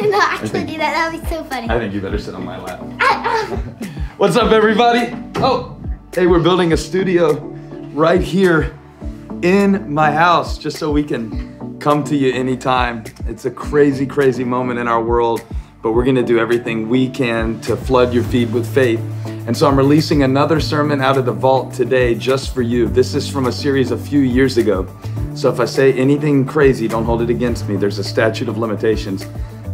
no, actually think- do that. That would be so funny. I think you better sit on my lap. Ah, What's up, everybody? Oh, hey, we're building a studio right here in my house just so we can come to you anytime. It's a crazy, crazy moment in our world, but we're gonna do everything we can to flood your feed with faith. And so I'm releasing another sermon out of the vault today just for you. This is from a series a few years ago. So if I say anything crazy, don't hold it against me. There's a statute of limitations.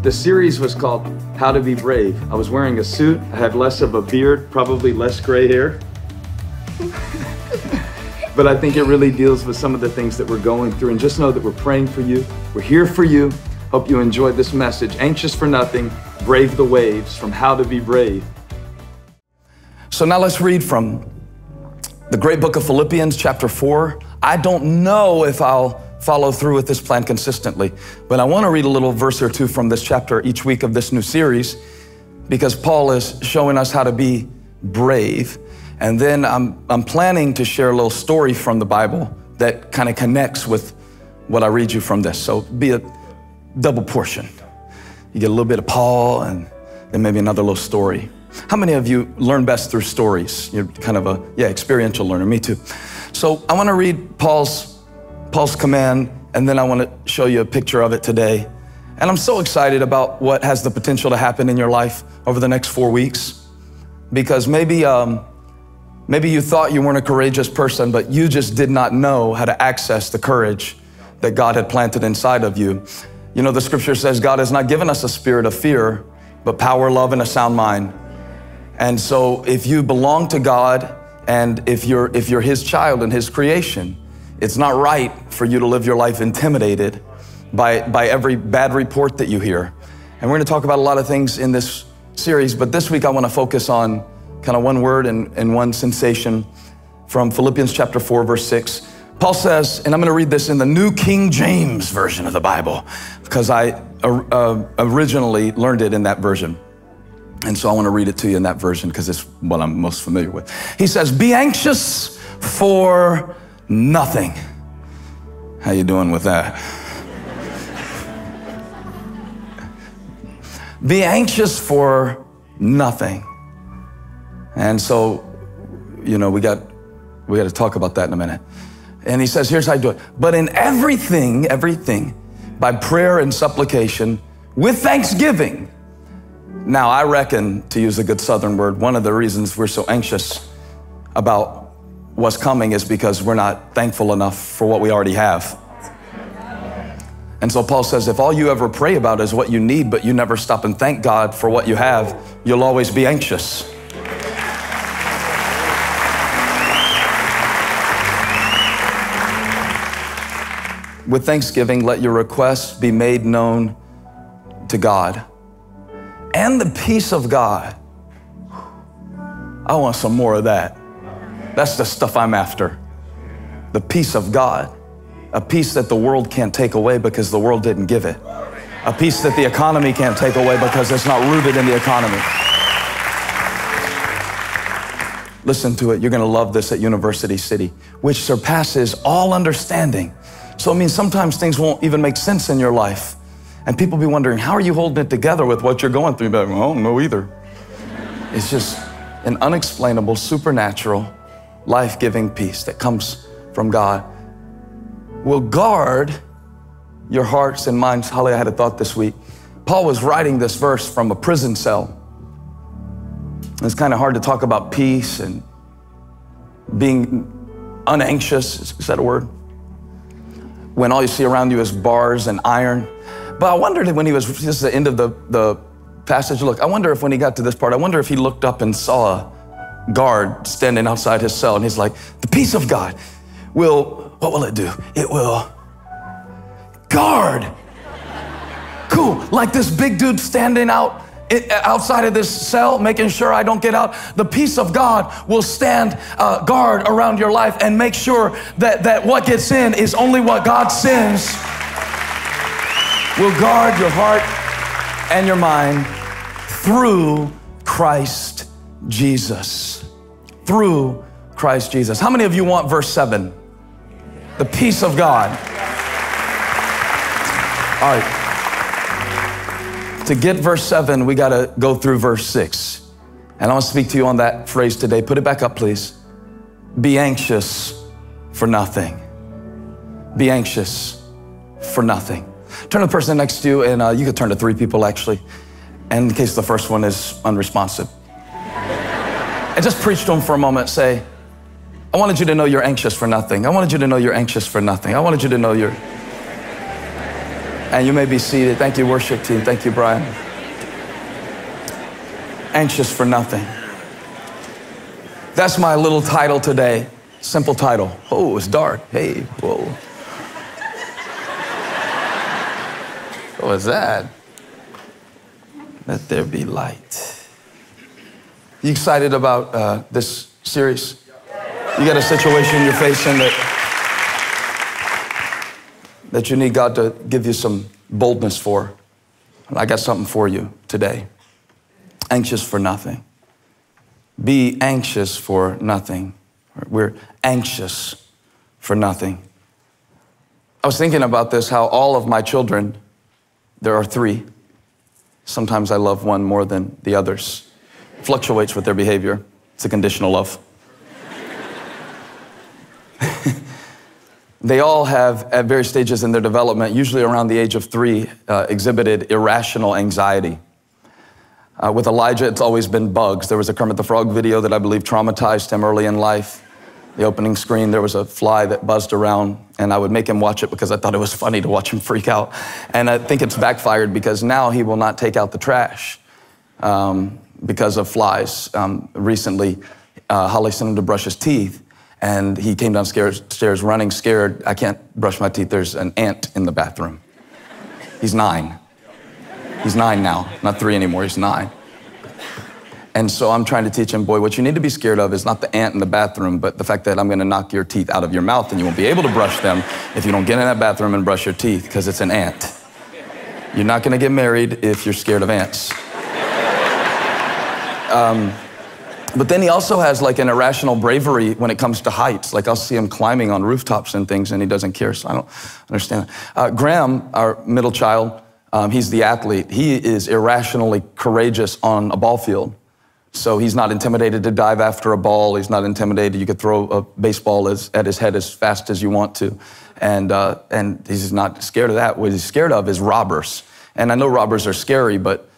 The series was called How to Be Brave. I was wearing a suit, I had less of a beard, probably less gray hair. but I think it really deals with some of the things that we're going through. And just know that we're praying for you, we're here for you. Hope you enjoyed this message. Anxious for nothing, brave the waves from How to Be Brave. So now let's read from the great book of Philippians, chapter 4. I don't know if I'll follow through with this plan consistently, but I want to read a little verse or two from this chapter each week of this new series because Paul is showing us how to be brave. And then I'm, I'm planning to share a little story from the Bible that kind of connects with what I read you from this. So be a double portion. You get a little bit of Paul and then maybe another little story. How many of you learn best through stories? You're kind of a, yeah, experiential learner, me too. So I want to read Paul's, Paul's command and then I want to show you a picture of it today. And I'm so excited about what has the potential to happen in your life over the next four weeks because maybe, um, maybe you thought you weren't a courageous person, but you just did not know how to access the courage that God had planted inside of you. You know, the scripture says God has not given us a spirit of fear, but power, love, and a sound mind. And so if you belong to God and if you're if you're his child and his creation, it's not right for you to live your life intimidated by by every bad report that you hear. And we're going to talk about a lot of things in this series, but this week I want to focus on kind of one word and, and one sensation from Philippians chapter 4 verse 6. Paul says, and I'm going to read this in the New King James version of the Bible because I uh, originally learned it in that version. And so I want to read it to you in that version because it's what I'm most familiar with. He says, "Be anxious for nothing." How you doing with that? Be anxious for nothing. And so, you know, we got we got to talk about that in a minute. And he says, here's how you do it. But in everything, everything, by prayer and supplication, with thanksgiving. Now, I reckon, to use a good Southern word, one of the reasons we're so anxious about what's coming is because we're not thankful enough for what we already have. And so Paul says, if all you ever pray about is what you need, but you never stop and thank God for what you have, you'll always be anxious. With thanksgiving, let your requests be made known to God. And the peace of God. I want some more of that. That's the stuff I'm after. The peace of God. A peace that the world can't take away because the world didn't give it. A peace that the economy can't take away because it's not rooted in the economy. Listen to it. You're going to love this at University City, which surpasses all understanding. So it means sometimes things won't even make sense in your life. And people be wondering, how are you holding it together with what you're going through? But I don't know either. It's just an unexplainable, supernatural, life giving peace that comes from God. Will guard your hearts and minds. Holly, I had a thought this week. Paul was writing this verse from a prison cell. It's kind of hard to talk about peace and being unanxious. Is that a word? When all you see around you is bars and iron. But I wondered when he was, this is the end of the, the passage. Look, I wonder if when he got to this part, I wonder if he looked up and saw guard standing outside his cell and he's like, the peace of God will, what will it do? It will guard. Cool. Like this big dude standing out outside of this cell, making sure I don't get out. The peace of God will stand uh, guard around your life and make sure that, that what gets in is only what God sends. Will guard your heart and your mind through Christ Jesus. Through Christ Jesus. How many of you want verse 7? The peace of God. All right. To get verse 7, we got to go through verse 6. And I want to speak to you on that phrase today. Put it back up, please. Be anxious for nothing. Be anxious for nothing. Turn to the person next to you, and uh, you can turn to three people actually, and in case the first one is unresponsive. And just preach to them for a moment. Say, I wanted you to know you're anxious for nothing. I wanted you to know you're anxious for nothing. I wanted you to know you're and you may be seated. Thank you, worship team. Thank you, Brian. Anxious for nothing. That's my little title today. Simple title. Oh, it's dark. Hey, whoa. What was that? Let there be light. You excited about uh, this series? You got a situation you're facing that that you need God to give you some boldness for. I got something for you today. Anxious for nothing. Be anxious for nothing. We're anxious for nothing. I was thinking about this how all of my children, there are three. Sometimes I love one more than the others. Fluctuates with their behavior. It's a conditional love. They all have, at various stages in their development, usually around the age of three, uh, exhibited irrational anxiety. Uh, with Elijah, it's always been bugs. There was a Kermit the Frog video that I believe traumatized him early in life. The opening screen, there was a fly that buzzed around, and I would make him watch it because I thought it was funny to watch him freak out. And I think it's backfired because now he will not take out the trash um, because of flies. Um, recently, uh, Holly sent him to brush his teeth, and he came downstairs running scared. I can't brush my teeth. There's an ant in the bathroom. He's nine. He's nine now, not three anymore. He's nine. And so I'm trying to teach him, boy, what you need to be scared of is not the ant in the bathroom, but the fact that I'm going to knock your teeth out of your mouth and you won't be able to brush them if you don't get in that bathroom and brush your teeth because it's an ant. You're not going to get married if you're scared of ants. Um, but then he also has like an irrational bravery when it comes to heights. Like I'll see him climbing on rooftops and things and he doesn't care. So I don't understand. Uh, Graham, our middle child, um, he's the athlete. He is irrationally courageous on a ball field. So he's not intimidated to dive after a ball. He's not intimidated. You could throw a baseball as, at his head as fast as you want to. And, uh, and he's not scared of that. What he's scared of is robbers. And I know robbers are scary, but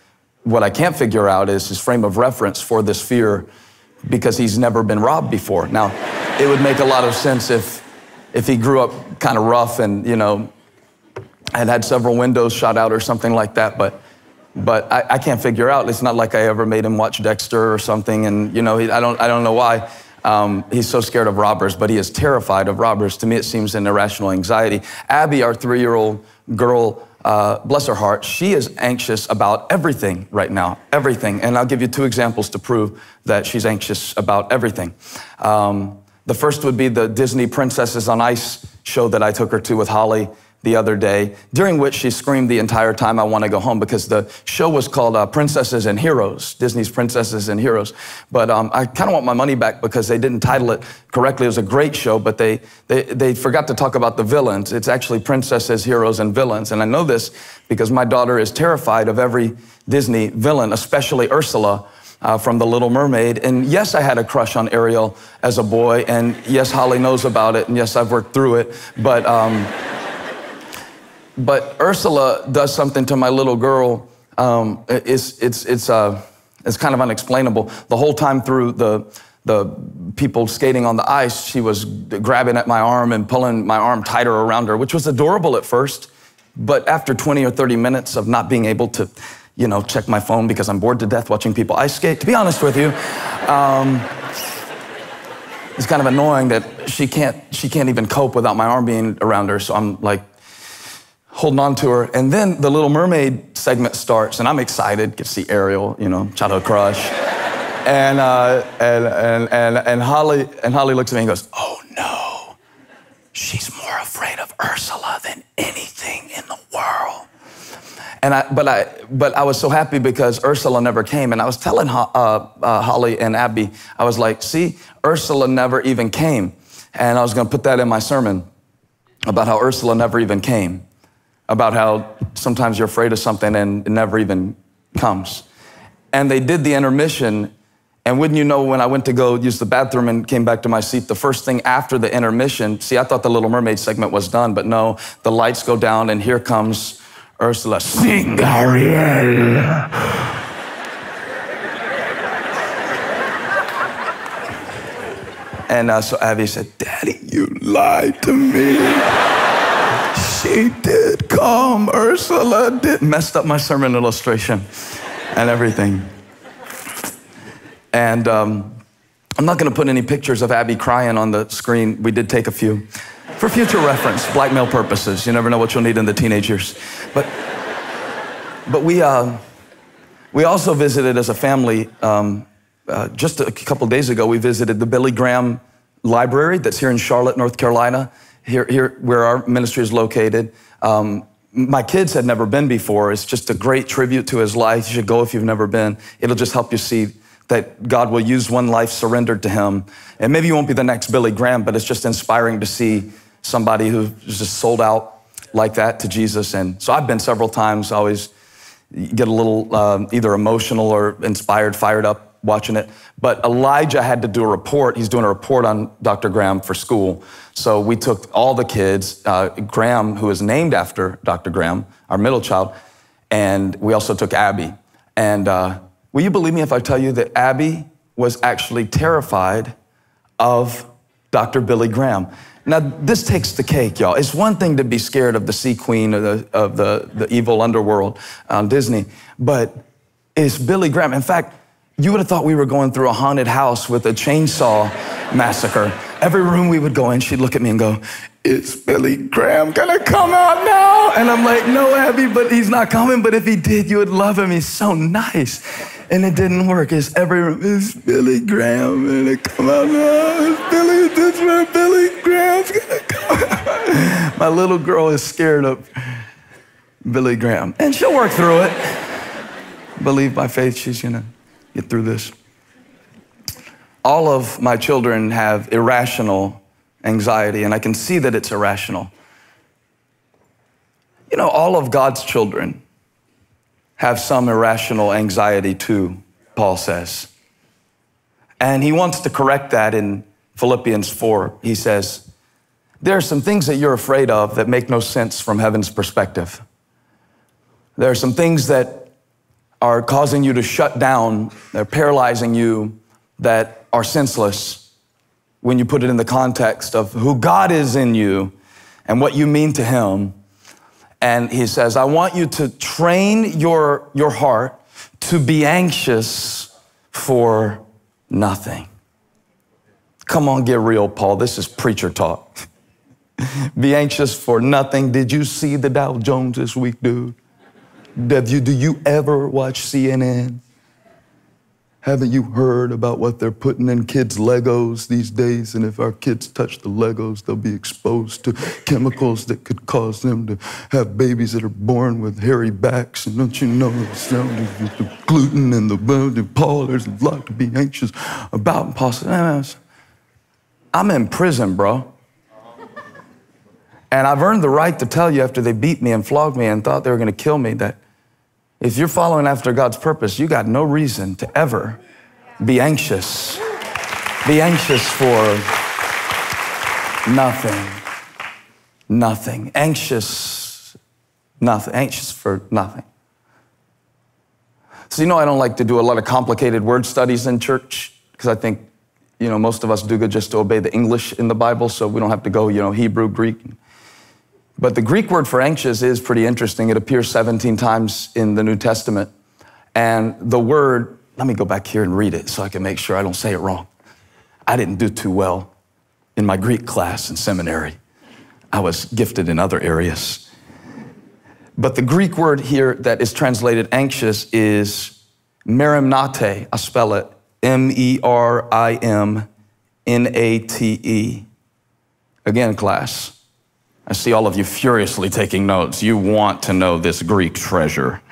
what I can't figure out is his frame of reference for this fear because he's never been robbed before. Now, it would make a lot of sense if, if he grew up kind of rough and, you know, had had several windows shot out or something like that, but, but I, I can't figure out. It's not like I ever made him watch Dexter or something, and, you know, he, I, don't, I don't know why. Um, he's so scared of robbers, but he is terrified of robbers. To me, it seems an irrational anxiety. Abby, our three year old girl, uh, bless her heart, she is anxious about everything right now, everything. And I'll give you two examples to prove that she's anxious about everything. Um, the first would be the Disney Princesses on Ice show that I took her to with Holly the other day, during which she screamed the entire time, I want to go home, because the show was called uh, Princesses and Heroes, Disney's Princesses and Heroes. But um, I kind of want my money back because they didn't title it correctly. It was a great show, but they, they, they forgot to talk about the villains. It's actually Princesses, Heroes, and Villains. And I know this because my daughter is terrified of every Disney villain, especially Ursula. Uh, from The Little Mermaid. And yes, I had a crush on Ariel as a boy. And yes, Holly knows about it. And yes, I've worked through it. But um, but Ursula does something to my little girl. Um, it's, it's, it's, uh, it's kind of unexplainable. The whole time through the, the people skating on the ice, she was grabbing at my arm and pulling my arm tighter around her, which was adorable at first. But after 20 or 30 minutes of not being able to, you know, check my phone because I'm bored to death watching people ice skate, to be honest with you, um, it's kind of annoying that she can't, she can't even cope without my arm being around her. So I'm like holding on to her. And then the Little Mermaid segment starts, and I'm excited, get to see Ariel, you know, childhood crush. and, uh, and, and, and, and, Holly, and Holly looks at me and goes, Oh no, she's more afraid of Ursula than anything in the world. And I, but, I, but I was so happy because Ursula never came. And I was telling uh, uh, Holly and Abby, I was like, see, Ursula never even came. And I was going to put that in my sermon about how Ursula never even came. About how sometimes you're afraid of something and it never even comes. And they did the intermission. And wouldn't you know, when I went to go use the bathroom and came back to my seat, the first thing after the intermission, see, I thought the Little Mermaid segment was done, but no, the lights go down and here comes Ursula. Sing, Ariel. And uh, so Abby said, Daddy, you lied to me. she did come. Ursula did. Messed up my sermon illustration and everything. And um, I'm not going to put any pictures of Abby crying on the screen. We did take a few for future reference, blackmail purposes. You never know what you'll need in the teenage years. But, but we, uh, we also visited as a family um, uh, just a couple days ago, we visited the Billy Graham Library that's here in Charlotte, North Carolina, here, here where our ministry is located. Um, my kids had never been before. It's just a great tribute to his life. You should go if you've never been. It'll just help you see that God will use one life surrendered to him. And maybe you won't be the next Billy Graham, but it's just inspiring to see somebody who's just sold out like that to Jesus. And so I've been several times, I always get a little um, either emotional or inspired, fired up watching it. But Elijah had to do a report. He's doing a report on Dr. Graham for school. So we took all the kids, uh, Graham, who is named after Dr. Graham, our middle child, and we also took Abby. And uh, will you believe me if I tell you that Abby was actually terrified of Dr. Billy Graham? Now, this takes the cake, y'all. It's one thing to be scared of the Sea Queen of the, of the, the evil underworld on Disney, but it's Billy Graham. In fact, you would have thought we were going through a haunted house with a chainsaw massacre. Every room we would go in, she'd look at me and go, It's Billy Graham gonna come out now? And I'm like, No, Abby, but he's not coming. But if he did, you would love him. He's so nice. And it didn't work. It's every room, is Billy Graham gonna come out now? Is Billy, this where Billy Graham's gonna come My little girl is scared of Billy Graham. And she'll work through it. Believe by faith she's gonna get through this. All of my children have irrational anxiety, and I can see that it's irrational. You know, all of God's children have some irrational anxiety too, Paul says. And he wants to correct that in Philippians 4. He says, There are some things that you're afraid of that make no sense from heaven's perspective. There are some things that are causing you to shut down, they're paralyzing you, that are senseless when you put it in the context of who God is in you and what you mean to Him. And He says, I want you to train your, your heart to be anxious for nothing. Come on, get real, Paul. This is preacher talk. be anxious for nothing. Did you see the Dow Jones this week, dude? Have you, do you ever watch CNN? Haven't you heard about what they're putting in kids' Legos these days? And if our kids touch the Legos, they'll be exposed to chemicals that could cause them to have babies that are born with hairy backs. And don't you know the gluten and the, the Paul, there's a lot to be anxious about. I'm in prison, bro. And I've earned the right to tell you after they beat me and flogged me and thought they were going to kill me that if you're following after God's purpose, you got no reason to ever be anxious. Be anxious for nothing. Nothing. Anxious, nothing. Anxious for nothing. So, you know, I don't like to do a lot of complicated word studies in church because I think, you know, most of us do good just to obey the English in the Bible so we don't have to go, you know, Hebrew, Greek. But the Greek word for anxious is pretty interesting. It appears 17 times in the New Testament. And the word, let me go back here and read it so I can make sure I don't say it wrong. I didn't do too well in my Greek class in seminary. I was gifted in other areas. But the Greek word here that is translated anxious is merimnate. I spell it M E R I M N A T E. Again, class. I see all of you furiously taking notes. You want to know this Greek treasure.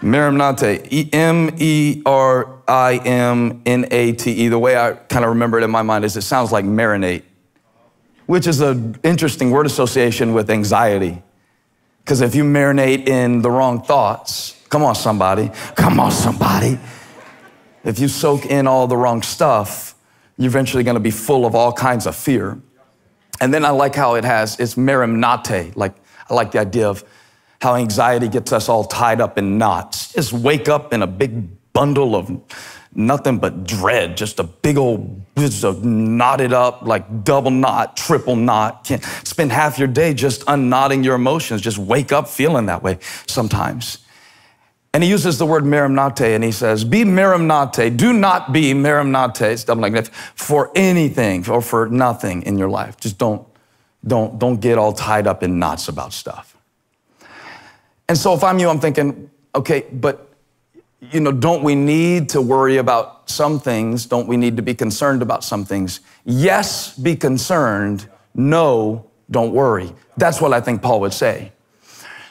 Merimnate, M E R I M N A T E. The way I kind of remember it in my mind is it sounds like marinate, which is an interesting word association with anxiety. Because if you marinate in the wrong thoughts, come on, somebody, come on, somebody. If you soak in all the wrong stuff, you're eventually going to be full of all kinds of fear. And then I like how it has, it's merimnate. Like, I like the idea of how anxiety gets us all tied up in knots. Just wake up in a big bundle of nothing but dread, just a big old, knotted up, like double knot, triple knot. Can't spend half your day just unknotting your emotions. Just wake up feeling that way sometimes. And he uses the word merimnate and he says, Be merimnate. Do not be merimnate. Double negative for anything or for nothing in your life. Just don't, don't, don't get all tied up in knots about stuff. And so if I'm you, I'm thinking, okay, but you know, don't we need to worry about some things? Don't we need to be concerned about some things? Yes, be concerned. No, don't worry. That's what I think Paul would say.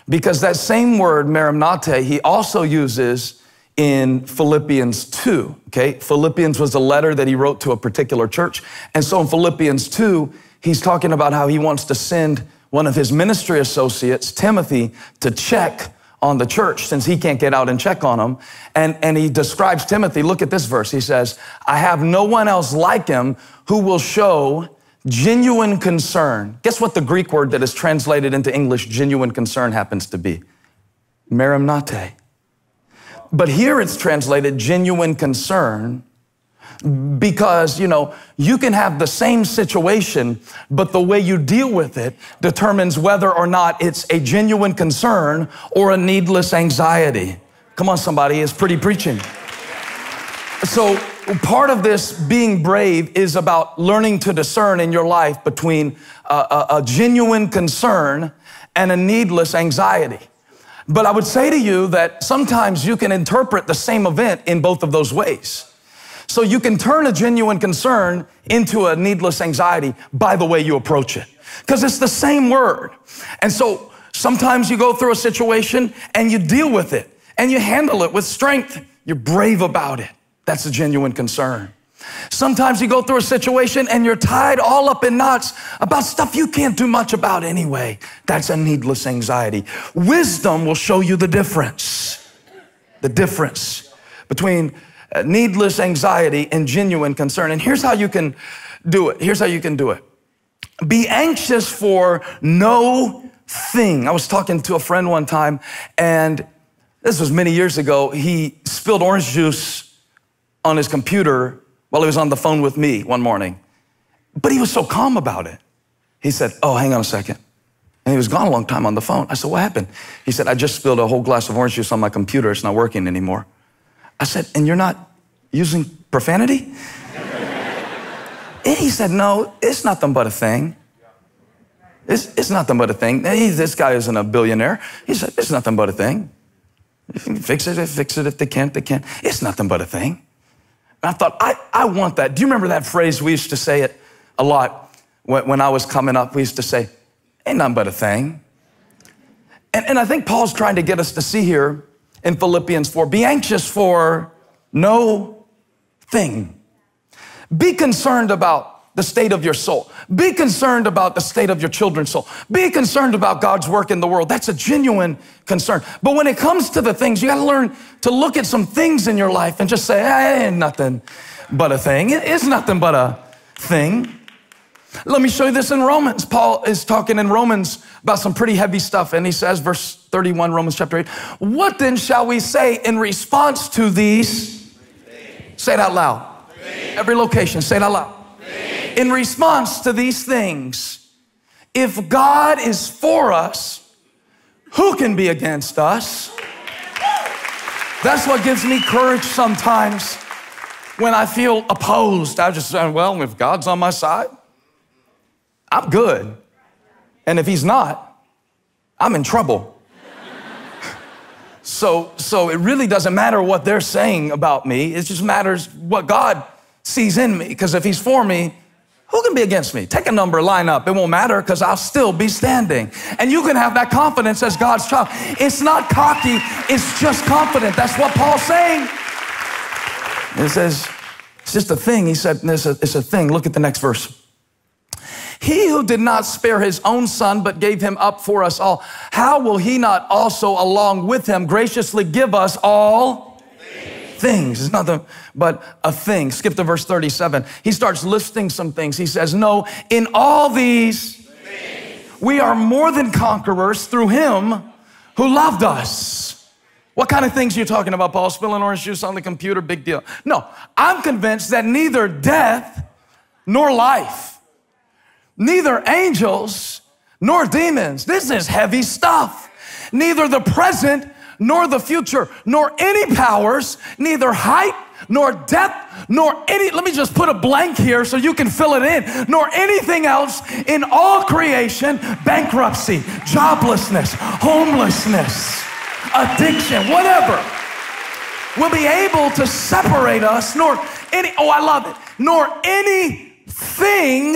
Because that same word, merimnate, he also uses in Philippians 2. Okay, Philippians was a letter that he wrote to a particular church. And so in Philippians 2, he's talking about how he wants to send one of his ministry associates, Timothy, to check on the church since he can't get out and check on them. And, and he describes Timothy. Look at this verse. He says, I have no one else like him who will show genuine concern. Guess what the Greek word that is translated into English, genuine concern, happens to be? Merimnate. But here it's translated genuine concern because, you know, you can have the same situation, but the way you deal with it determines whether or not it's a genuine concern or a needless anxiety. Come on, somebody, it's pretty preaching. So, part of this being brave is about learning to discern in your life between a, a, a genuine concern and a needless anxiety. But I would say to you that sometimes you can interpret the same event in both of those ways. So you can turn a genuine concern into a needless anxiety by the way you approach it. Because it's the same word. And so sometimes you go through a situation and you deal with it and you handle it with strength. You're brave about it. That's a genuine concern. Sometimes you go through a situation and you're tied all up in knots about stuff you can't do much about anyway. That's a needless anxiety. Wisdom will show you the difference. The difference between uh, needless anxiety and genuine concern. And here's how you can do it. Here's how you can do it. Be anxious for no thing. I was talking to a friend one time, and this was many years ago. He spilled orange juice on his computer while he was on the phone with me one morning. But he was so calm about it. He said, Oh, hang on a second. And he was gone a long time on the phone. I said, What happened? He said, I just spilled a whole glass of orange juice on my computer. It's not working anymore. I said, And you're not using profanity? and he said, No, it's nothing but a thing. It's, it's nothing but a thing. He, this guy isn't a billionaire. He said, It's nothing but a thing. Fix it, fix it. If they can't, they can't. It's nothing but a thing. And I thought, I, I want that. Do you remember that phrase? We used to say it a lot when, when I was coming up. We used to say, Ain't nothing but a thing. And, and I think Paul's trying to get us to see here in Philippians 4 be anxious for no thing. Be concerned about the state of your soul. Be concerned about the state of your children's soul. Be concerned about God's work in the world. That's a genuine concern. But when it comes to the things, you got to learn to look at some things in your life and just say, hey, ain't nothing but a thing. It's nothing but a thing. Let me show you this in Romans. Paul is talking in Romans about some pretty heavy stuff, and he says, verse 31, Romans chapter 8, What then shall we say in response to these? Say it out loud. Every location, say it out loud. In response to these things, if God is for us, who can be against us? That's what gives me courage sometimes when I feel opposed. I just say, well, if God's on my side, I'm good. And if he's not, I'm in trouble. so, so it really doesn't matter what they're saying about me. It just matters what God sees in me. Because if he's for me, who can be against me? Take a number, line up. It won't matter because I'll still be standing. And you can have that confidence as God's child. It's not cocky, it's just confident. That's what Paul's saying. It says, it's just a thing. He said, it's a, it's a thing. Look at the next verse. He who did not spare his own son, but gave him up for us all, how will he not also, along with him, graciously give us all things? It's nothing but a thing. Skip to verse 37. He starts listing some things. He says, No, in all these, things. we are more than conquerors through him who loved us. What kind of things are you talking about, Paul? Spilling orange juice on the computer, big deal. No, I'm convinced that neither death nor life, neither angels nor demons, this is heavy stuff. Neither the present nor the future, nor any powers, neither height nor depth, nor any, let me just put a blank here so you can fill it in, nor anything else in all creation, bankruptcy, joblessness, homelessness addiction, whatever, will be able to separate us, nor any, oh, I love it, nor anything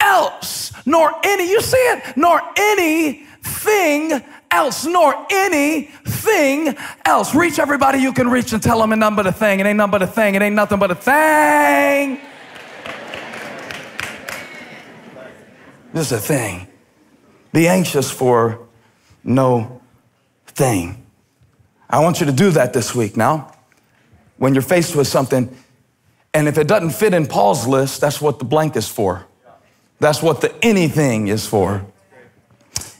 else, nor any, you see it, nor anything else, nor anything else. Reach everybody you can reach and tell them it ain't nothing but a thing. It ain't nothing but a thing. It ain't nothing but a thing. This is a thing. Be anxious for no thing. I want you to do that this week now. When you're faced with something, and if it doesn't fit in Paul's list, that's what the blank is for. That's what the anything is for.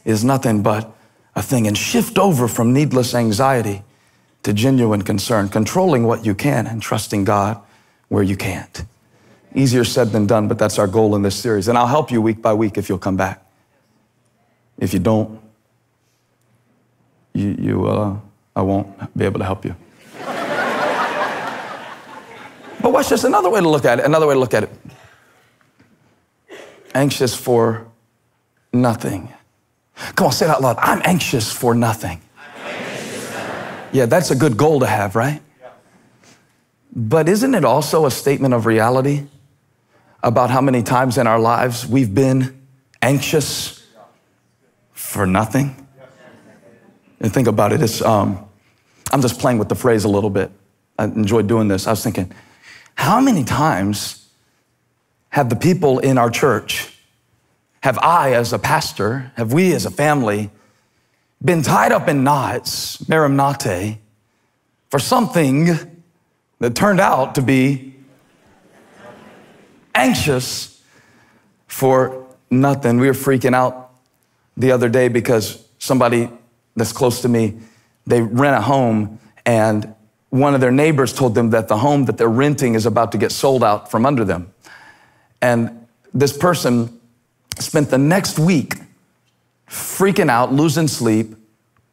Is nothing but a thing. And shift over from needless anxiety to genuine concern, controlling what you can and trusting God where you can't. Easier said than done, but that's our goal in this series. And I'll help you week by week if you'll come back. If you don't, you, you uh, I won't be able to help you. but watch this another way to look at it. Another way to look at it. Anxious for nothing. Come on, say it out loud. I'm anxious for nothing. Yeah, that's a good goal to have, right? But isn't it also a statement of reality about how many times in our lives we've been anxious for nothing? And think about it. It's, um, I'm just playing with the phrase a little bit. I enjoyed doing this. I was thinking, how many times have the people in our church, have I as a pastor, have we as a family been tied up in knots, merimnate, for something that turned out to be anxious for nothing? We were freaking out the other day because somebody that's close to me, they rent a home and one of their neighbors told them that the home that they're renting is about to get sold out from under them. And this person spent the next week freaking out, losing sleep,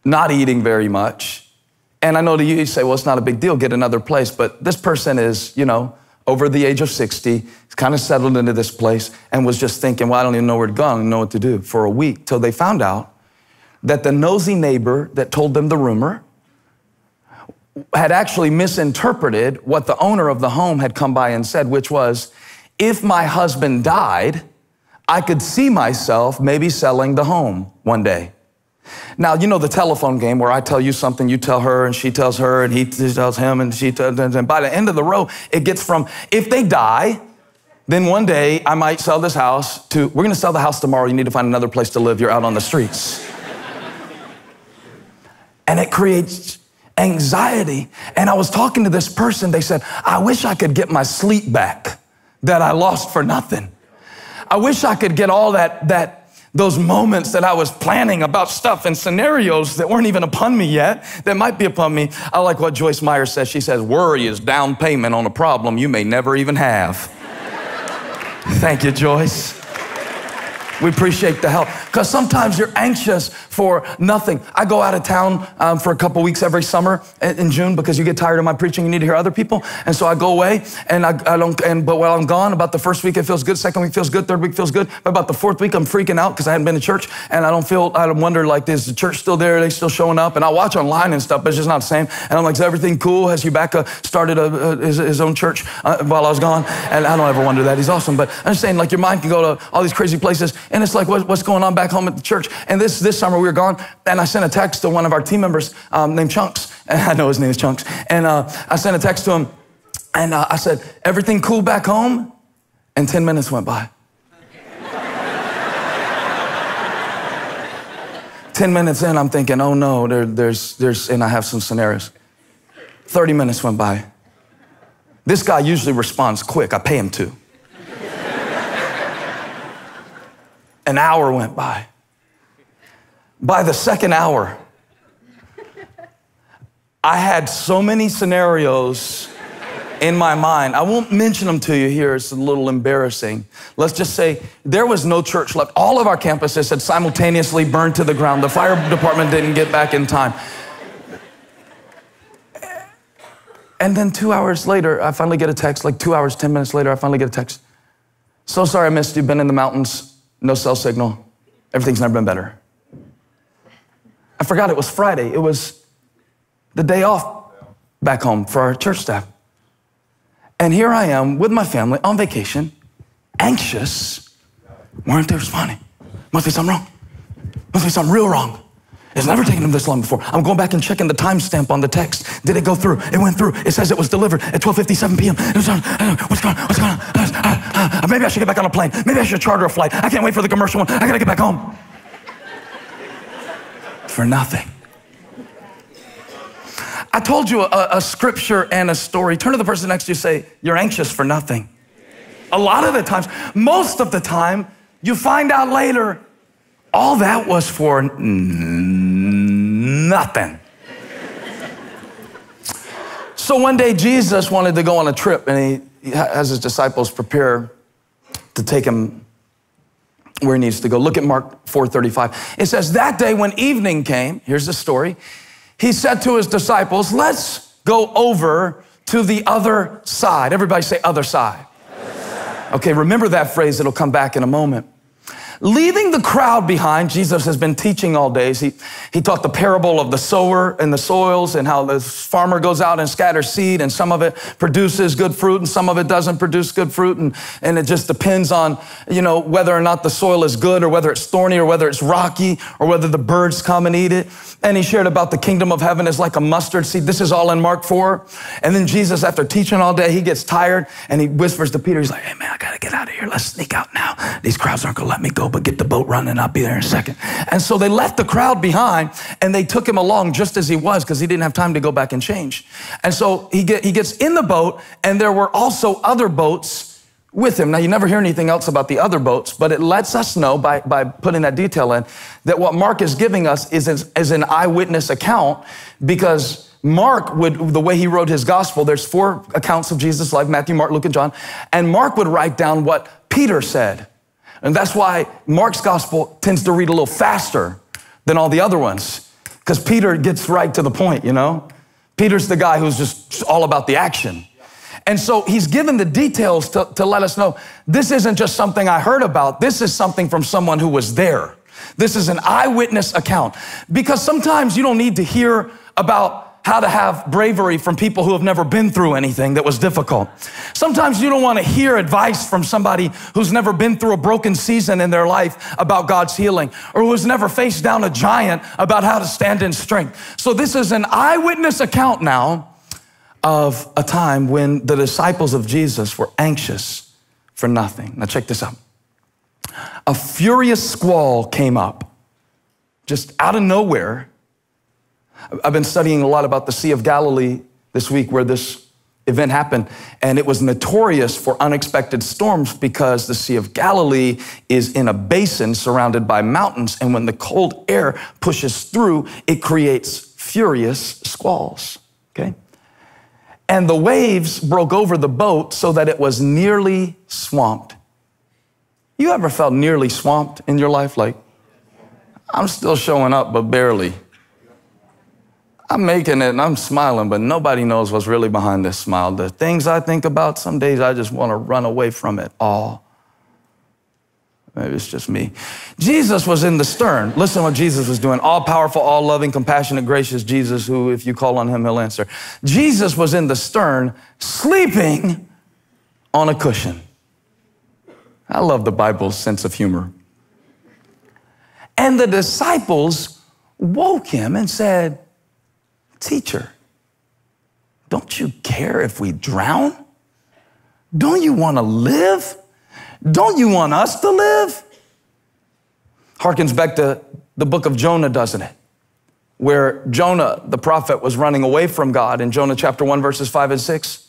not eating very much. And I know you, you say, well, it's not a big deal, get another place. But this person is, you know, over the age of 60, kind of settled into this place and was just thinking, well, I don't even know where to go, I don't know what to do for a week till they found out that the nosy neighbor that told them the rumor had actually misinterpreted what the owner of the home had come by and said, which was, if my husband died, I could see myself maybe selling the home one day. Now, you know the telephone game where I tell you something, you tell her, and she tells her, and he tells him, and she tells, and by the end of the row, it gets from, if they die, then one day I might sell this house to, we're gonna sell the house tomorrow, you need to find another place to live, you're out on the streets and it creates anxiety. And I was talking to this person, they said, I wish I could get my sleep back that I lost for nothing. I wish I could get all that, that, those moments that I was planning about stuff and scenarios that weren't even upon me yet, that might be upon me. I like what Joyce Meyer says. She says, Worry is down payment on a problem you may never even have. Thank you, Joyce. We appreciate the help because sometimes you're anxious for nothing. I go out of town um, for a couple weeks every summer in June because you get tired of my preaching. You need to hear other people, and so I go away and I, I don't. And but while I'm gone, about the first week it feels good, second week feels good, third week feels good. But about the fourth week, I'm freaking out because I hadn't been to church and I don't feel. I wonder like, is the church still there? Are they still showing up? And I watch online and stuff, but it's just not the same. And I'm like, is everything cool? Has Ubaka started a, a, his, his, own church uh, while I was gone? And I don't ever wonder that. He's awesome, but I'm just saying like your mind can go to all these crazy places, and it's like what, what's going on back home at the church? And this this summer we were gone, and I sent a text to one of our team members um, named Chunks. And I know his name is Chunks. And uh, I sent a text to him, and uh, I said, Everything cool back home? And 10 minutes went by. 10 minutes in, I'm thinking, oh no, there, there's, there's, and I have some scenarios. 30 minutes went by. This guy usually responds quick. I pay him to. An hour went by. By the second hour, I had so many scenarios in my mind. I won't mention them to you here, it's a little embarrassing. Let's just say there was no church left. All of our campuses had simultaneously burned to the ground. The fire department didn't get back in time. And then two hours later, I finally get a text, like two hours, 10 minutes later, I finally get a text. So sorry I missed you, been in the mountains, no cell signal. Everything's never been better. I forgot it was Friday. It was the day off back home for our church staff. And here I am with my family on vacation, anxious. Why aren't they responding? Must be something wrong. Must be something real wrong. It's never taken them this long before. I'm going back and checking the timestamp on the text. Did it go through? It went through. It says it was delivered at 12:57 p.m. It was on. What's going on? What's going on? Uh, uh, uh, maybe I should get back on a plane. Maybe I should charter a flight. I can't wait for the commercial one. I gotta get back home. For nothing. I told you a, a, scripture and a story. Turn to the person next to you say, You're anxious for nothing. A lot of the times, most of the time, you find out later, all that was for nothing. so one day, Jesus wanted to go on a trip, and he, he has his disciples prepare to take him where he needs to go. Look at Mark 4:35. It says, That day when evening came, here's the story he said to his disciples, Let's go over to the other side. Everybody say, other side. other side. Okay, remember that phrase, it'll come back in a moment. Leaving the crowd behind, Jesus has been teaching all days. He, he taught the parable of the sower and the soils and how the farmer goes out and scatters seed and some of it produces good fruit and some of it doesn't produce good fruit. And, and it just depends on, you know, whether or not the soil is good or whether it's thorny or whether it's rocky or whether the birds come and eat it. And he shared about the kingdom of heaven is like a mustard seed. This is all in Mark 4. And then Jesus, after teaching all day, he gets tired and he whispers to Peter, he's like, hey man, I gotta get out of here. Let's sneak out now. These crowds aren't gonna let me go but get the boat running. I'll be there in a second. And so they left the crowd behind and they took him along just as he was because he didn't have time to go back and change. And so he, get, he gets in the boat and there were also other boats with him. Now, you never hear anything else about the other boats, but it lets us know by, by putting that detail in that what Mark is giving us is, is an eyewitness account because Mark would, the way he wrote his gospel, there's four accounts of Jesus' life Matthew, Mark, Luke, and John. And Mark would write down what Peter said. And that's why Mark's gospel tends to read a little faster than all the other ones, because Peter gets right to the point, you know? Peter's the guy who's just all about the action. And so he's given the details to, to let us know this isn't just something I heard about, this is something from someone who was there. This is an eyewitness account. Because sometimes you don't need to hear about how to have bravery from people who have never been through anything that was difficult. Sometimes you don't want to hear advice from somebody who's never been through a broken season in their life about God's healing or who's never faced down a giant about how to stand in strength. So this is an eyewitness account now of a time when the disciples of Jesus were anxious for nothing. Now check this out. A furious squall came up just out of nowhere I've been studying a lot about the Sea of Galilee this week where this event happened, and it was notorious for unexpected storms because the Sea of Galilee is in a basin surrounded by mountains, and when the cold air pushes through, it creates furious squalls. Okay? And the waves broke over the boat so that it was nearly swamped. You ever felt nearly swamped in your life? Like, I'm still showing up, but barely. I'm making it and I'm smiling, but nobody knows what's really behind this smile. The things I think about, some days I just want to run away from it all. Maybe it's just me. Jesus was in the stern. Listen what Jesus was doing. All powerful, all loving, compassionate, gracious Jesus, who, if you call on him, he'll answer. Jesus was in the stern, sleeping on a cushion. I love the Bible's sense of humor. And the disciples woke him and said, Teacher, don't you care if we drown? Don't you want to live? Don't you want us to live? Harkens back to the book of Jonah, doesn't it? Where Jonah, the prophet, was running away from God in Jonah chapter 1, verses 5 and 6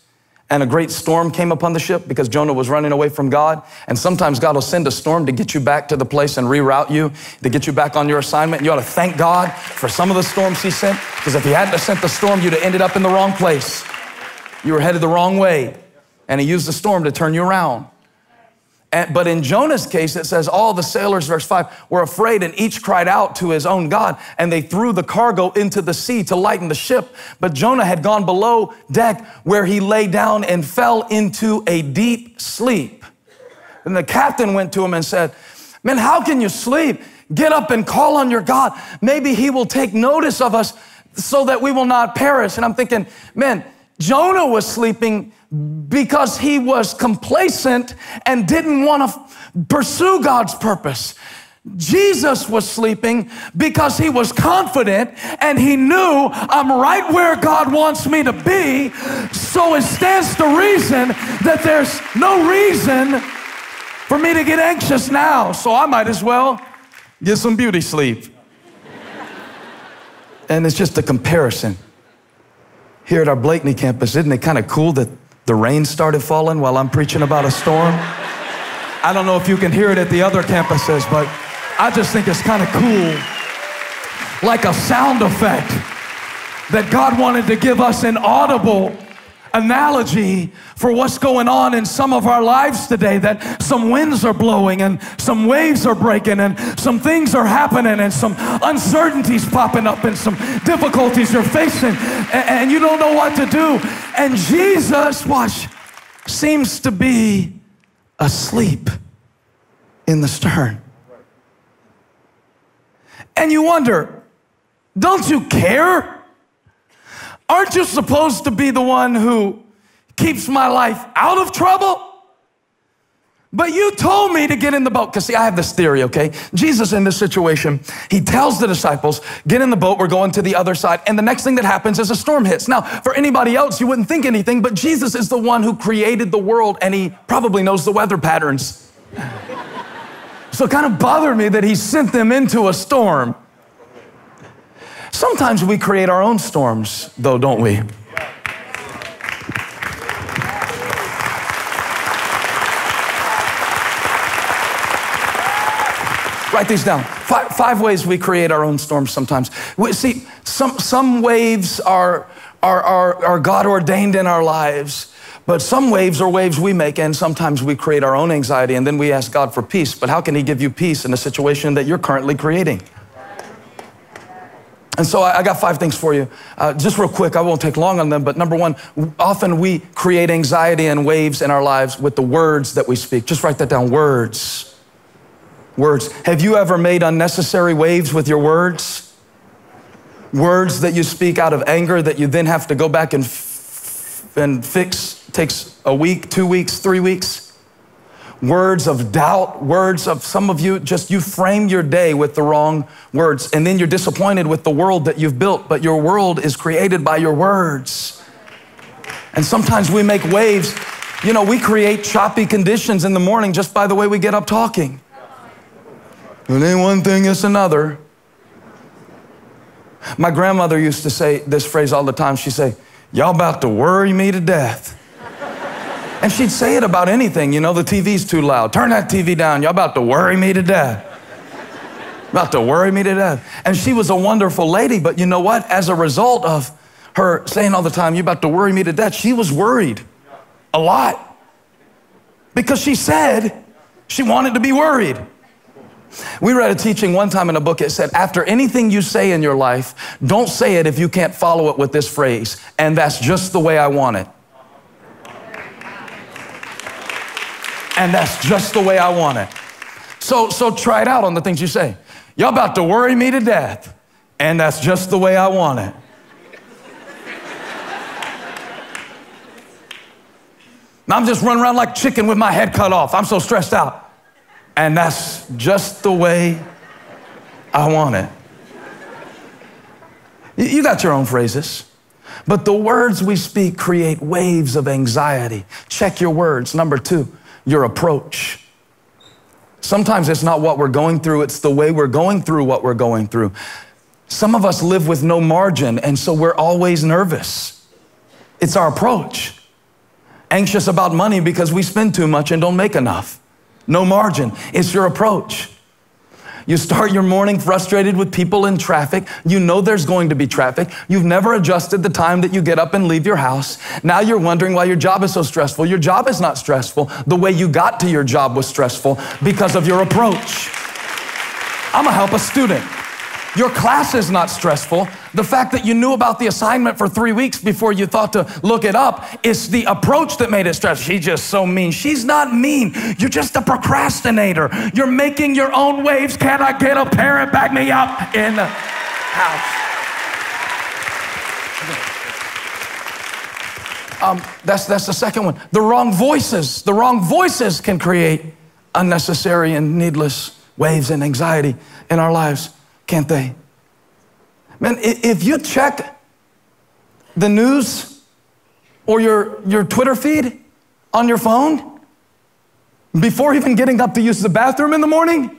and a great storm came upon the ship because Jonah was running away from God. And sometimes God will send a storm to get you back to the place and reroute you, to get you back on your assignment. You ought to thank God for some of the storms He sent, because if He hadn't sent the storm, you'd have ended up in the wrong place. You were headed the wrong way, and He used the storm to turn you around. And, but in Jonah's case, it says all the sailors, verse 5, were afraid and each cried out to his own God, and they threw the cargo into the sea to lighten the ship. But Jonah had gone below deck where he lay down and fell into a deep sleep. And the captain went to him and said, Man, how can you sleep? Get up and call on your God. Maybe he will take notice of us so that we will not perish. And I'm thinking, man, Jonah was sleeping because he was complacent and didn't want to pursue God's purpose. Jesus was sleeping because he was confident and he knew I'm right where God wants me to be. So it stands to reason that there's no reason for me to get anxious now. So I might as well get some beauty sleep. and it's just a comparison. Here at our Blakeney campus, isn't it kind of cool that the rain started falling while I'm preaching about a storm. I don't know if you can hear it at the other campuses, but I just think it's kind of cool. Like a sound effect that God wanted to give us an audible analogy for what's going on in some of our lives today that some winds are blowing and some waves are breaking and some things are happening and some uncertainties popping up and some difficulties you're facing and, and you don't know what to do and Jesus, watch, seems to be asleep in the stern. And you wonder, don't you care? Aren't you supposed to be the one who keeps my life out of trouble? But you told me to get in the boat. Because, see, I have this theory, okay? Jesus, in this situation, he tells the disciples, get in the boat, we're going to the other side. And the next thing that happens is a storm hits. Now, for anybody else, you wouldn't think anything, but Jesus is the one who created the world and he probably knows the weather patterns. so it kind of bothered me that he sent them into a storm. Sometimes we create our own storms, though, don't we? Write these down. Five, five, ways we create our own storms sometimes. We, see, some, some waves are, are, are, are God ordained in our lives, but some waves are waves we make, and sometimes we create our own anxiety, and then we ask God for peace. But how can He give you peace in a situation that you're currently creating? And so I, got five things for you. Uh, just real quick, I won't take long on them, but number one, often we create anxiety and waves in our lives with the words that we speak. Just write that down words words. Have you ever made unnecessary waves with your words? Words that you speak out of anger that you then have to go back and, and fix takes a week, two weeks, three weeks. Words of doubt, words of some of you, just you frame your day with the wrong words, and then you're disappointed with the world that you've built, but your world is created by your words. And sometimes we make waves. You know, we create choppy conditions in the morning just by the way we get up talking. It ain't one thing, it's another. My grandmother used to say this phrase all the time. She'd say, Y'all about to worry me to death. And she'd say it about anything. You know, the TV's too loud. Turn that TV down. Y'all about to worry me to death. About to worry me to death. And she was a wonderful lady, but you know what? As a result of her saying all the time, You're about to worry me to death, she was worried a lot. Because she said she wanted to be worried. We read a teaching one time in a book. It said, after anything you say in your life, don't say it if you can't follow it with this phrase, and that's just the way I want it. And that's just the way I want it. So, so try it out on the things you say. Y'all about to worry me to death, and that's just the way I want it. I'm just running around like chicken with my head cut off. I'm so stressed out. And that's just the way I want it. You got your own phrases. But the words we speak create waves of anxiety. Check your words. Number two, your approach. Sometimes it's not what we're going through, it's the way we're going through what we're going through. Some of us live with no margin, and so we're always nervous. It's our approach. Anxious about money because we spend too much and don't make enough. No margin. It's your approach. You start your morning frustrated with people in traffic. You know there's going to be traffic. You've never adjusted the time that you get up and leave your house. Now you're wondering why your job is so stressful. Your job is not stressful. The way you got to your job was stressful because of your approach. I'm gonna help a student. Your class is not stressful. The fact that you knew about the assignment for three weeks before you thought to look it up is the approach that made it stressful. She's just so mean. She's not mean. You're just a procrastinator. You're making your own waves. Can I get a parent back me up in the house? Um, that's, that's the second one. The wrong voices. The wrong voices can create unnecessary and needless waves and anxiety in our lives can't they? Man, if you check the news or your, your Twitter feed on your phone before even getting up to use the bathroom in the morning,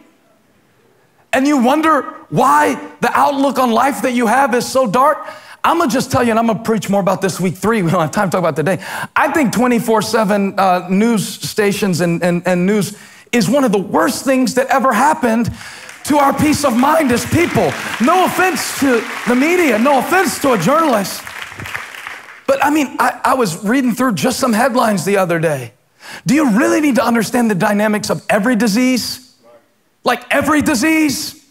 and you wonder why the outlook on life that you have is so dark, I'm gonna just tell you, and I'm gonna preach more about this week three. We don't have time to talk about today. I think 24 7 uh, news stations and, and, and news is one of the worst things that ever happened to our peace of mind as people. No offense to the media, no offense to a journalist. But I mean, I, I, was reading through just some headlines the other day. Do you really need to understand the dynamics of every disease? Like every disease?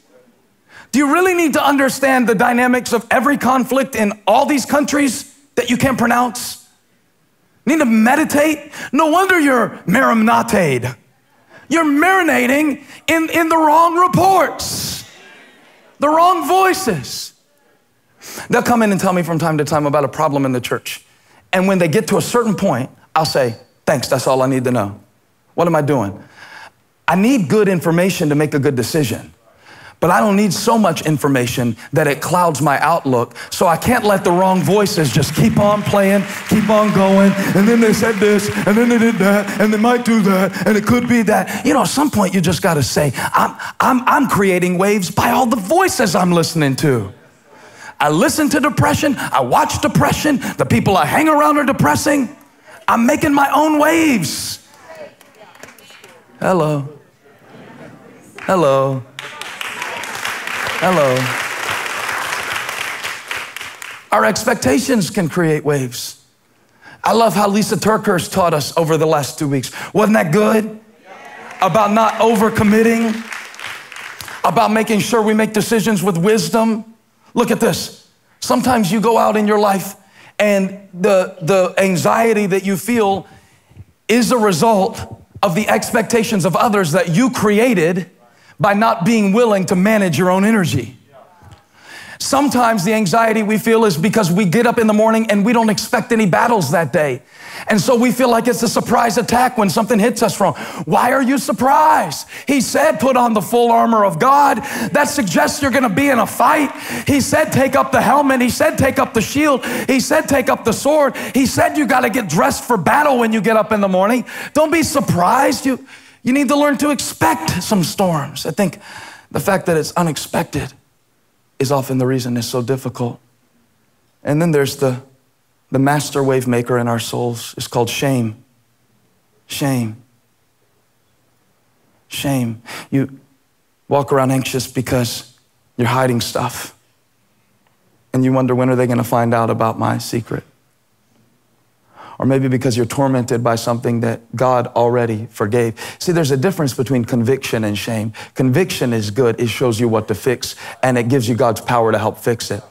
Do you really need to understand the dynamics of every conflict in all these countries that you can't pronounce? Need to meditate? No wonder you're marinate. You're marinating in, in the wrong reports, the wrong voices. They'll come in and tell me from time to time about a problem in the church. And when they get to a certain point, I'll say, Thanks, that's all I need to know. What am I doing? I need good information to make a good decision. But I don't need so much information that it clouds my outlook. So I can't let the wrong voices just keep on playing, keep on going. And then they said this, and then they did that, and they might do that, and it could be that. You know, at some point you just got to say, I'm, I'm, I'm creating waves by all the voices I'm listening to. I listen to depression, I watch depression, the people I hang around are depressing. I'm making my own waves. Hello. Hello. Hello. Our expectations can create waves. I love how Lysa TerKeurst taught us over the last two weeks. Wasn't that good? About not overcommitting, about making sure we make decisions with wisdom. Look at this. Sometimes you go out in your life and the, the anxiety that you feel is a result of the expectations of others that you created by not being willing to manage your own energy. Sometimes the anxiety we feel is because we get up in the morning and we don't expect any battles that day. And so we feel like it's a surprise attack when something hits us wrong. Why are you surprised? He said, put on the full armor of God. That suggests you're going to be in a fight. He said, take up the helmet. He said, take up the shield. He said, take up the sword. He said, you got to get dressed for battle when you get up in the morning. Don't be surprised. You, you need to learn to expect some storms. I think the fact that it's unexpected is often the reason it's so difficult. And then there's the, the master wave maker in our souls. It's called shame. Shame. Shame. You walk around anxious because you're hiding stuff. And you wonder when are they going to find out about my secret? Or maybe because you're tormented by something that God already forgave. See, there's a difference between conviction and shame. Conviction is good, it shows you what to fix, and it gives you God's power to help fix it.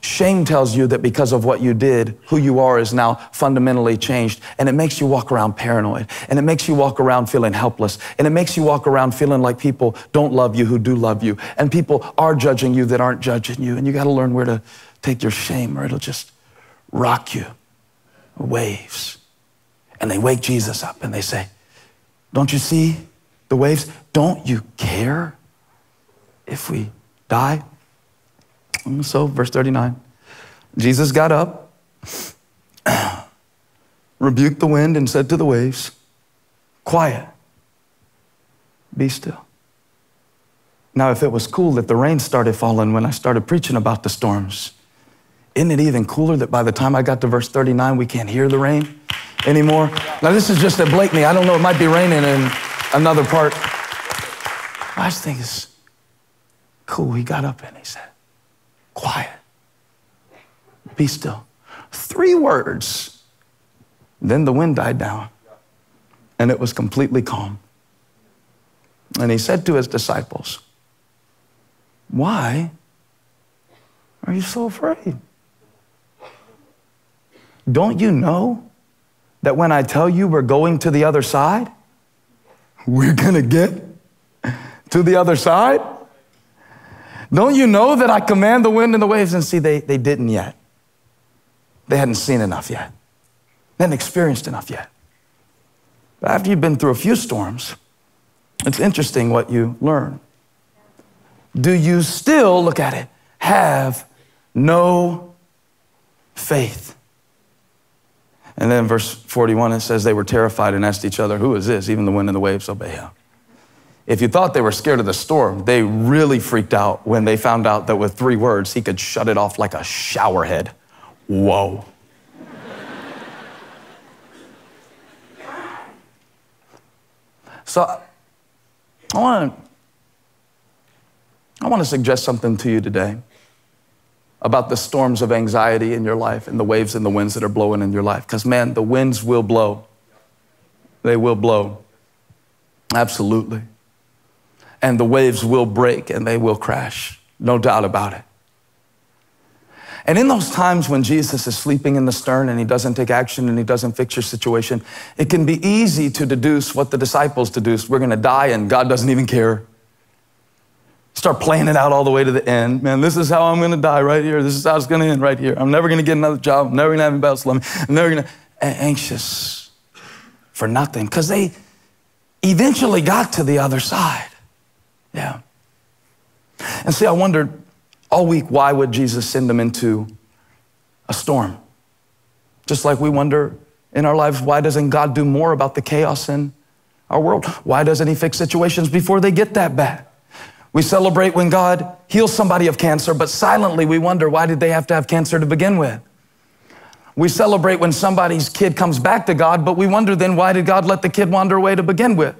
Shame tells you that because of what you did, who you are is now fundamentally changed. And it makes you walk around paranoid. And it makes you walk around feeling helpless. And it makes you walk around feeling like people don't love you who do love you. And people are judging you that aren't judging you. And you got to learn where to take your shame or it'll just rock you waves. And they wake Jesus up and they say, Don't you see the waves? Don't you care if we die? And so, verse 39 Jesus got up, rebuked the wind, and said to the waves, Quiet, Be still. Now, if it was cool that the rain started falling when I started preaching about the storms, isn't it even cooler that by the time I got to verse 39, we can't hear the rain anymore? Now, this is just at Blakeney. I don't know, it might be raining in another part. I just think it's cool. He got up and he said, Quiet, be still. Three words. Then the wind died down and it was completely calm. And he said to his disciples, Why are you so afraid? Don't you know that when I tell you we're going to the other side, we're going to get to the other side? Don't you know that I command the wind and the waves? And see, they, they didn't yet. They hadn't seen enough yet, they hadn't experienced enough yet. But after you've been through a few storms, it's interesting what you learn. Do you still, look at it, have no faith? And then verse 41, it says they were terrified and asked each other, Who is this? Even the wind and the waves obey him. If you thought they were scared of the storm, they really freaked out when they found out that with three words, he could shut it off like a shower head. Whoa. so I want to I want to suggest something to you today about the storms of anxiety in your life and the waves and the winds that are blowing in your life. Because, man, the winds will blow. They will blow. Absolutely. And the waves will break and they will crash. No doubt about it. And in those times when Jesus is sleeping in the stern and he doesn't take action and he doesn't fix your situation, it can be easy to deduce what the disciples deduced. We're going to die and God doesn't even care. Start playing it out all the way to the end. Man, this is how I'm going to die right here. This is how it's going to end right here. I'm never going to get another job. I'm never going to have anybody else. I'm never going to. Anxious for nothing because they eventually got to the other side. Yeah. And see, I wondered all week why would Jesus send them into a storm? Just like we wonder in our lives, why doesn't God do more about the chaos in our world? Why doesn't He fix situations before they get that bad? We celebrate when God heals somebody of cancer, but silently we wonder why did they have to have cancer to begin with? We celebrate when somebody's kid comes back to God, but we wonder then why did God let the kid wander away to begin with?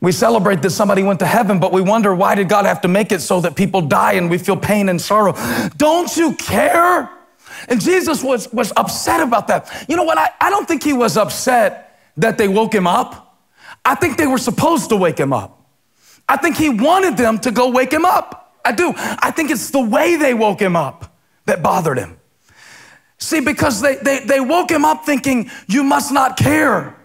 We celebrate that somebody went to heaven, but we wonder why did God have to make it so that people die and we feel pain and sorrow? Don't you care? And Jesus was, was upset about that. You know what? I, I don't think he was upset that they woke him up. I think they were supposed to wake him up. I think he wanted them to go wake him up. I do. I think it's the way they woke him up that bothered him. See, because they, they, they woke him up thinking, you must not care.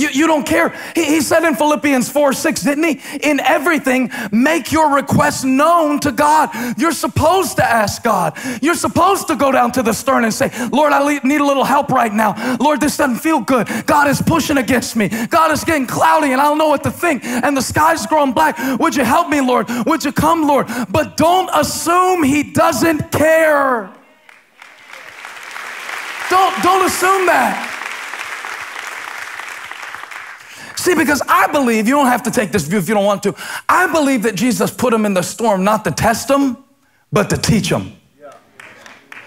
You, you don't care. He, he said in Philippians 4 6, didn't he? In everything, make your requests known to God. You're supposed to ask God. You're supposed to go down to the stern and say, Lord, I need a little help right now. Lord, this doesn't feel good. God is pushing against me. God is getting cloudy and I don't know what to think. And the sky's growing black. Would you help me, Lord? Would you come, Lord? But don't assume He doesn't care. Don't, don't assume that. See, because I believe, you don't have to take this view if you don't want to. I believe that Jesus put them in the storm not to test them, but to teach them.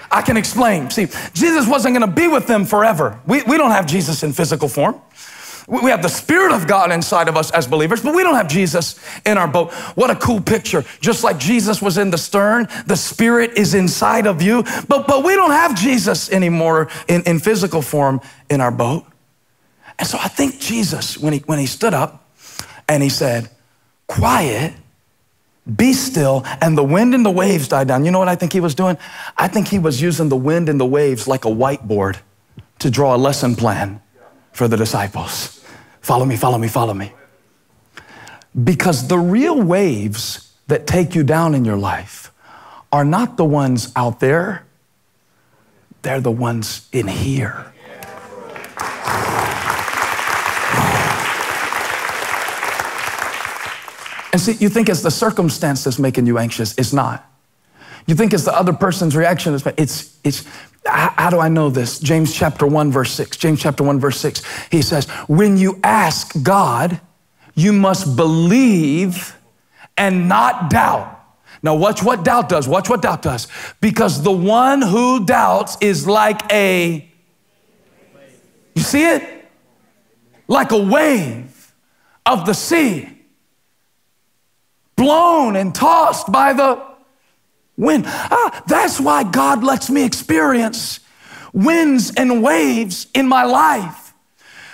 I can explain. See, Jesus wasn't going to be with them forever. We, we don't have Jesus in physical form. We have the Spirit of God inside of us as believers, but we don't have Jesus in our boat. What a cool picture. Just like Jesus was in the stern, the Spirit is inside of you, but, but we don't have Jesus anymore in, in physical form in our boat. And so I think Jesus, when he, when he stood up and he said, Quiet, be still, and the wind and the waves died down. You know what I think he was doing? I think he was using the wind and the waves like a whiteboard to draw a lesson plan for the disciples. Follow me, follow me, follow me. Because the real waves that take you down in your life are not the ones out there, they're the ones in here. And see, you think it's the circumstance that's making you anxious. It's not. You think it's the other person's reaction. It's, it's, how do I know this? James chapter 1, verse 6. James chapter 1, verse 6. He says, When you ask God, You must believe and not doubt. Now, watch what doubt does. Watch what doubt does. Because the one who doubts is like a, you see it? Like a wave of the sea, blown and tossed by the wind. Ah, that's why God lets me experience winds and waves in my life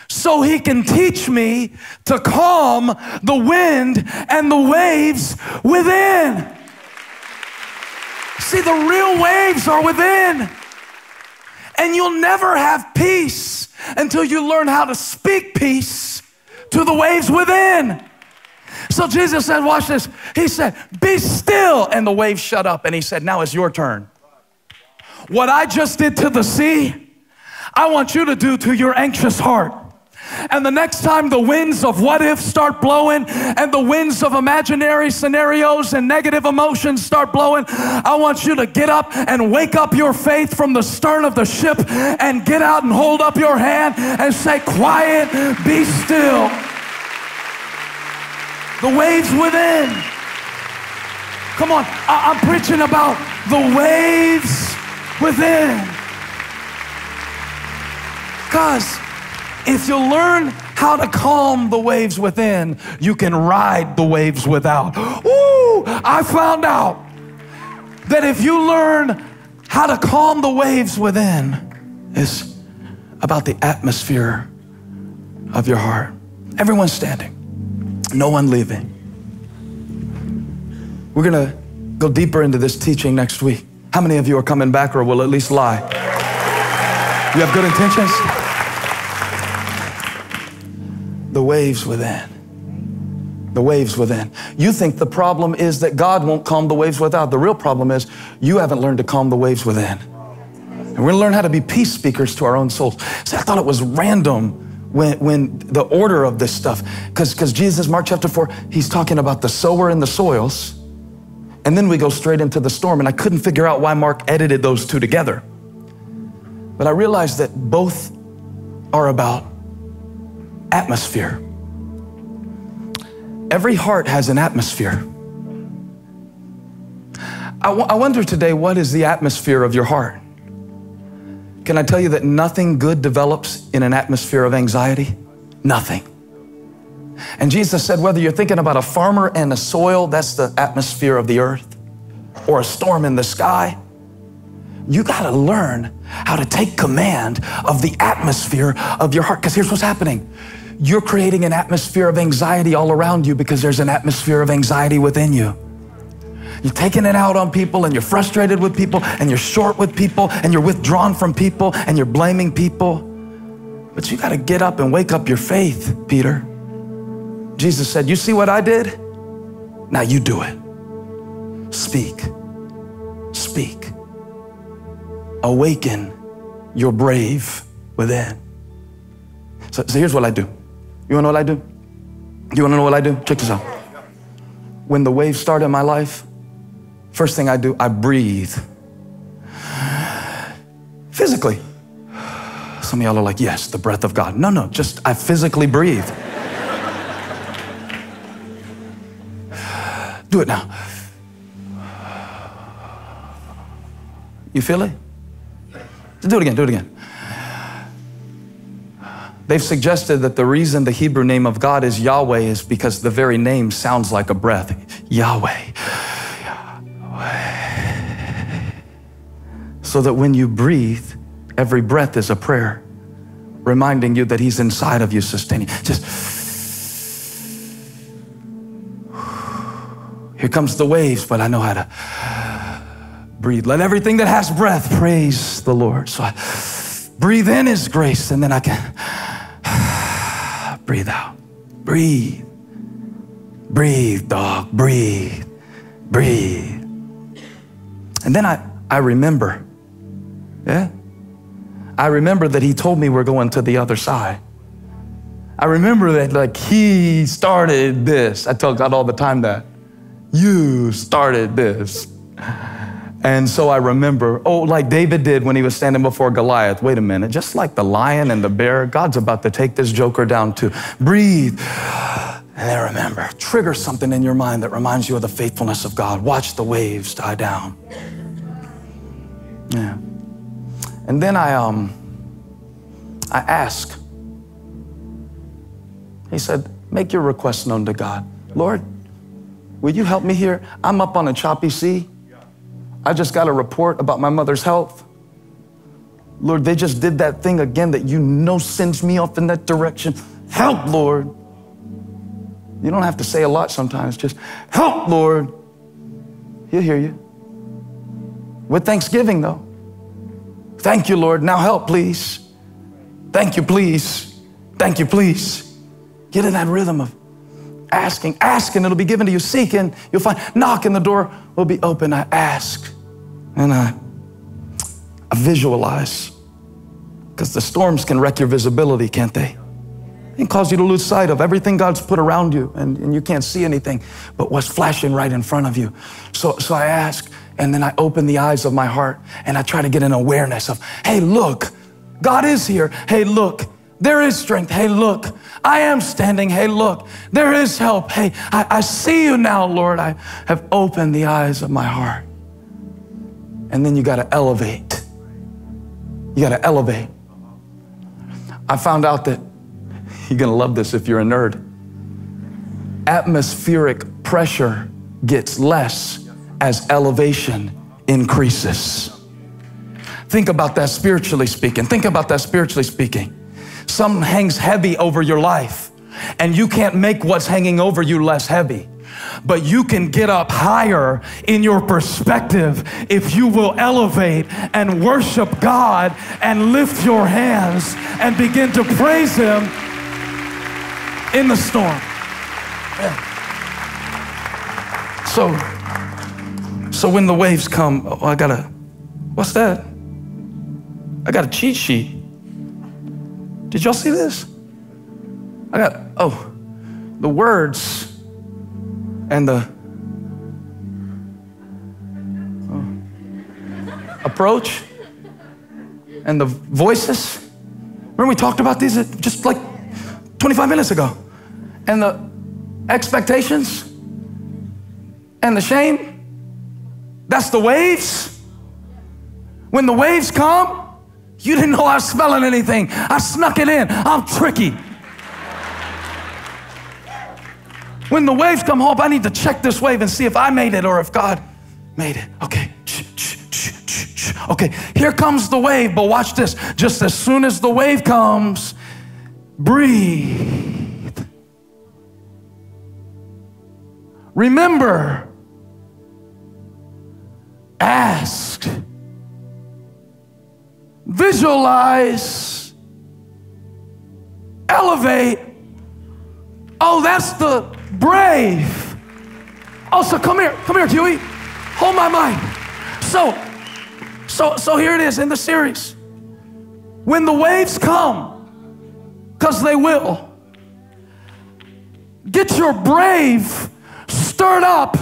so he can teach me to calm the wind and the waves within. See, the real waves are within. And you'll never have peace until you learn how to speak peace to the waves within. So Jesus said, Watch this. He said, Be still. And the waves shut up. And he said, Now it's your turn. What I just did to the sea, I want you to do to your anxious heart. And the next time the winds of what if start blowing and the winds of imaginary scenarios and negative emotions start blowing, I want you to get up and wake up your faith from the stern of the ship and get out and hold up your hand and say, Quiet, be still. The waves within. Come on, I- am preaching about the waves within. Because if you learn how to calm the waves within, you can ride the waves without. Ooh, I found out that if you learn how to calm the waves within, it's about the atmosphere of your heart. Everyone standing, no one leaving. We're gonna go deeper into this teaching next week. How many of you are coming back or will at least lie? You have good intentions? the waves within. The waves within. You think the problem is that God won't calm the waves without. The real problem is you haven't learned to calm the waves within. And we're gonna learn how to be peace speakers to our own souls. See, I thought it was random when, when the order of this stuff, because because Jesus, Mark chapter 4, he's talking about the sower and the soils. And then we go straight into the storm. And I couldn't figure out why Mark edited those two together. But I realized that both are about atmosphere. Every heart has an atmosphere. I, I wonder today, what is the atmosphere of your heart? Can I tell you that nothing good develops in an atmosphere of anxiety? Nothing. And Jesus said, whether you're thinking about a farmer and a soil, that's the atmosphere of the earth, or a storm in the sky, you got to learn how to take command of the atmosphere of your heart. Because here's what's happening you're creating an atmosphere of anxiety all around you because there's an atmosphere of anxiety within you. You're taking it out on people and you're frustrated with people and you're short with people and you're withdrawn from people and you're blaming people. But you got to get up and wake up your faith, Peter. Jesus said, You see what I did? Now you do it. Speak. Speak. Awaken your brave within. So, so here's what I do you wanna know what I do? You wanna know what I do? Check this out. When the waves start in my life, first thing I do, I breathe. Physically. Some of y'all are like, yes, the breath of God. No, no, just I physically breathe. Do it now. You feel it? Do it again, do it again. They've suggested that the reason the Hebrew name of God is Yahweh is because the very name sounds like a breath. Yahweh. Yahweh. So that when you breathe, every breath is a prayer, reminding you that He's inside of you, sustaining. Just here comes the waves, but I know how to breathe. Let everything that has breath praise the Lord. So I breathe in His grace, and then I can Breathe out. Breathe. Breathe, dog. Breathe. Breathe. And then I, I remember. Yeah? I remember that he told me we're going to the other side. I remember that, like, he started this. I tell God all the time that. You started this. And so I remember, oh, like David did when he was standing before Goliath. Wait a minute, just like the lion and the bear, God's about to take this joker down too. Breathe. And then remember, trigger something in your mind that reminds you of the faithfulness of God. Watch the waves die down. Yeah. And then I um I ask. He said, make your request known to God. Lord, will you help me here? I'm up on a choppy sea. I just got a report about my mother's health. Lord, they just did that thing again that you know sends me off in that direction. Help, Lord. You don't have to say a lot sometimes, just help, Lord. He'll hear you. With thanksgiving, though. Thank you, Lord. Now help, please. Thank you, please. Thank you, please. Get in that rhythm of asking, asking, it'll be given to you. Seeking, you'll find. Knocking, the door will be open. I ask and I, I visualize. Because the storms can wreck your visibility, can't they? And cause you to lose sight of everything God's put around you and, and you can't see anything but what's flashing right in front of you. So, so I ask, and then I open the eyes of my heart and I try to get an awareness of, hey, look, God is here. Hey, look, there is strength. Hey, look, I am standing. Hey, look, there is help. Hey, I, I see you now, Lord. I have opened the eyes of my heart. And then you got to elevate. You got to elevate. I found out that you're going to love this if you're a nerd. Atmospheric pressure gets less as elevation increases. Think about that spiritually speaking. Think about that spiritually speaking. Something hangs heavy over your life, and you can't make what's hanging over you less heavy but you can get up higher in your perspective if you will elevate and worship God and lift your hands and begin to praise Him in the storm. Yeah. So, so when the waves come, oh, I gotta, what's that? I got a cheat sheet. Did y'all see this? I got, oh, the words and the oh, approach and the voices. Remember we talked about these just like 25 minutes ago. And the expectations and the shame, that's the waves. When the waves come, you didn't know I was smelling anything. I snuck it in. I'm tricky. When the waves come home, I need to check this wave and see if I made it or if God made it. Okay. Okay, here comes the wave, but watch this. Just as soon as the wave comes, breathe. Remember, ask, visualize, elevate. Oh, that's the brave. Oh, so come here, come here, Huey. Hold my mind. So, so, so here it is in the series. When the waves come, because they will. Get your brave stirred up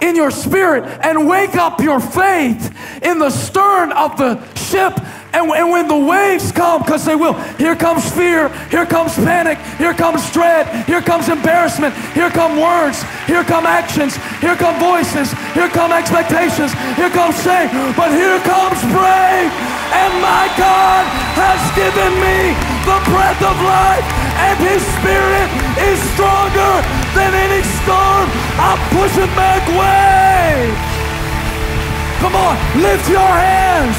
in your spirit and wake up your faith in the stern of the ship. And, and when the waves come, because they will, here comes fear, here comes panic, here comes dread, here comes embarrassment, here come words, here come actions, here come voices, here come expectations, here comes shame, but here comes brave. And my God has given me the breath of life, and his spirit is stronger than any storm. I'm pushing back way. Come on, lift your hands.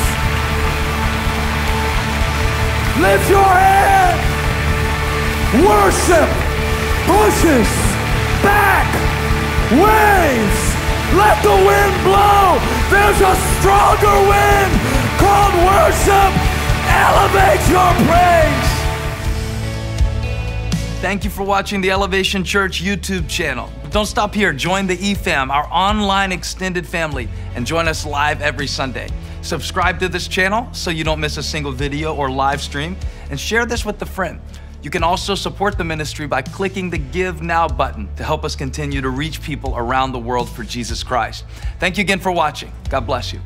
Lift your hands. Worship pushes back waves. Let the wind blow. There's a stronger wind called worship. Elevate your praise. Thank you for watching the Elevation Church YouTube channel. Don't stop here. Join the eFam, our online extended family, and join us live every Sunday. Subscribe to this channel so you don't miss a single video or live stream, and share this with a friend. You can also support the ministry by clicking the Give Now button to help us continue to reach people around the world for Jesus Christ. Thank you again for watching. God bless you.